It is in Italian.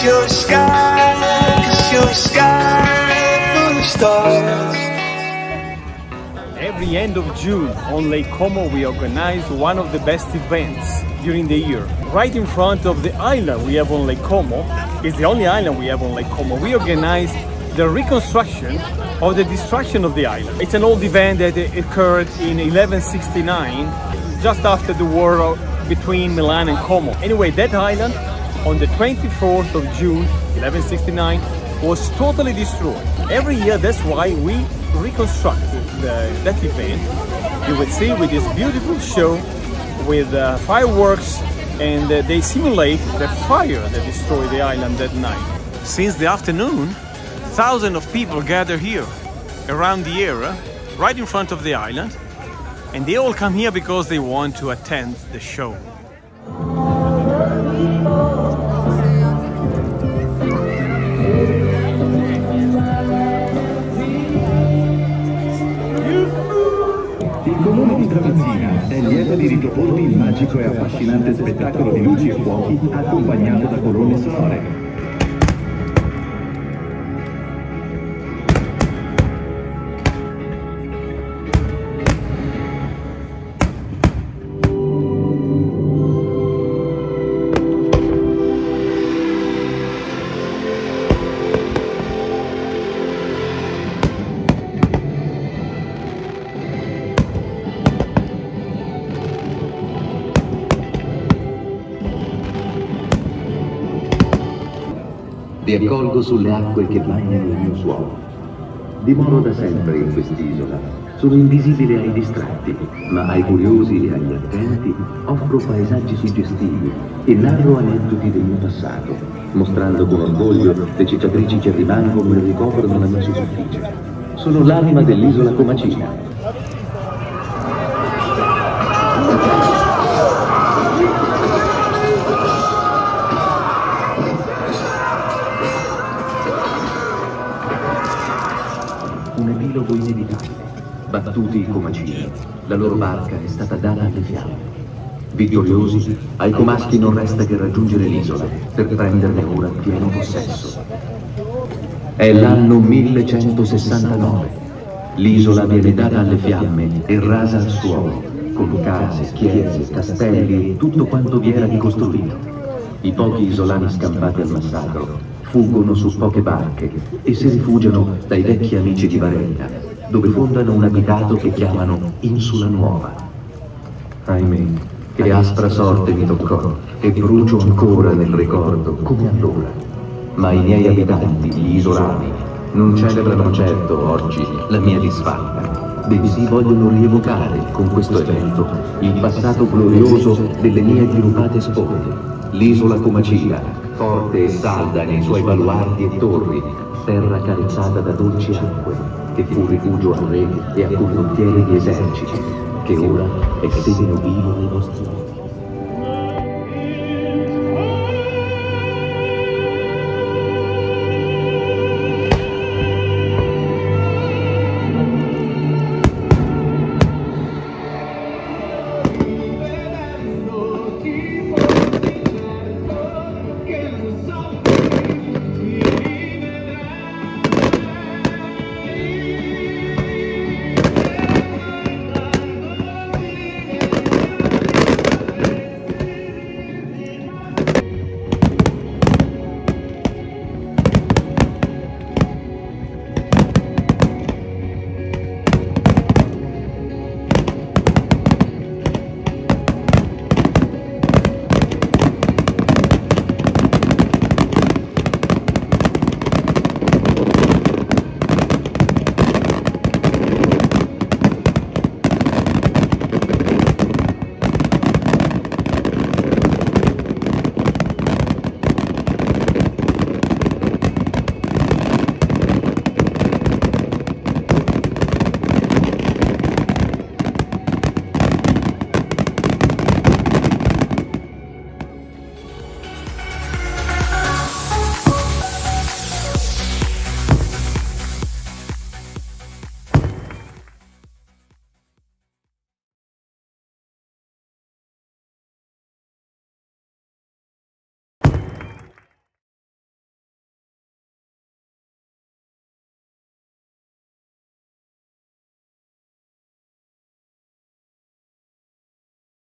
Cause sky, sky full of stars. Every end of June on Lake Como we organize one of the best events during the year. Right in front of the island we have on Lake Como, it's the only island we have on Lake Como, we organize the reconstruction of the destruction of the island. It's an old event that occurred in 1169, just after the war between Milan and Como. Anyway, that island on the 24th of June 1169 was totally destroyed. Every year that's why we reconstruct the, that event. You would see with this beautiful show with uh, fireworks and uh, they simulate the fire that destroyed the island that night. Since the afternoon, thousands of people gather here around the area, right in front of the island, and they all come here because they want to attend the show. Il comune di Tramezzina è lieto di riproporvi il magico e affascinante spettacolo di luci e fuochi accompagnato da colonne sonore. Vi accolgo sulle acque che bagnano il mio suolo. Dimoro da sempre in quest'isola. Sono invisibile ai distratti, ma ai curiosi e agli attenti offro paesaggi suggestivi e narro aneddoti del mio passato, mostrando con orgoglio le cicatrici che rimangono e ricoprono la mia superficie. Sono l'anima dell'isola Comacina, un epilogo inevitabile. Battuti i comacini, la loro barca è stata data alle fiamme. Vittoriosi, ai comaschi non resta che raggiungere l'isola per prenderne ora pieno possesso. È l'anno 1169. L'isola viene data alle fiamme e rasa al suolo, con case, chiese, castelli e tutto quanto vi era di costruito. I pochi isolani scampati al massacro fuggono su poche barche e si rifugiano dai vecchi amici di Varella, dove fondano un abitato che chiamano Insula Nuova. Ahimè, che aspra sorte mi toccò e brucio ancora nel ricordo come allora. Ma i miei abitanti, gli isolani, non celebrano certo oggi la mia disfatta, bensì vogliono rievocare con questo evento il passato glorioso delle mie dirupate sponde, l'isola Comacina, forte e salda nei suoi baluardi e torri, terra carezzata da dolci acque, che fu rifugio al re e a condottiere di eserciti, che ora è segno vivo nei vostri